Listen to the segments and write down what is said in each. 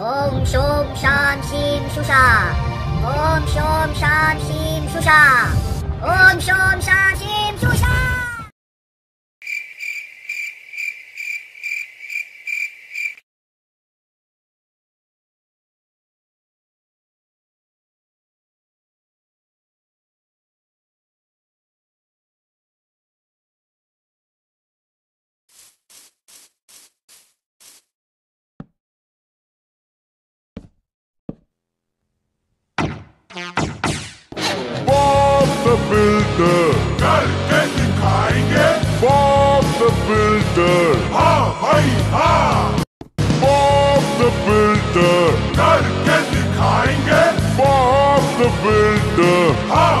嗡嗡山心树上，嗡嗡山心树上，嗡嗡山心树上。the Builder. करके दिखाएंगे Bob the Builder. हाँ भाई हाँ Bob the Builder. करके दिखाएंगे Bob the Builder. हाँ भाई हाँ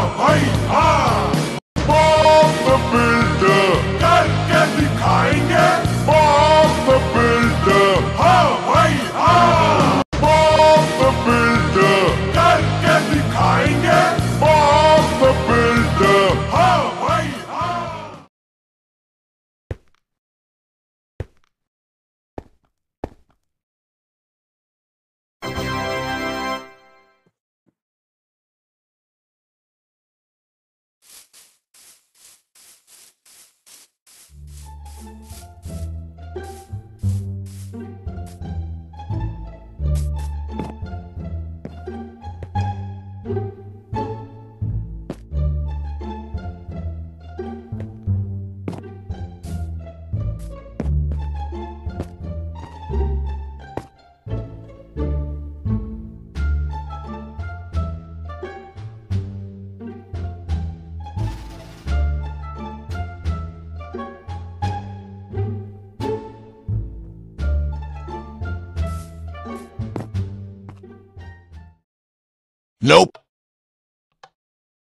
Nope.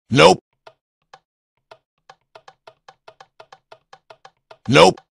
Nope. Nope.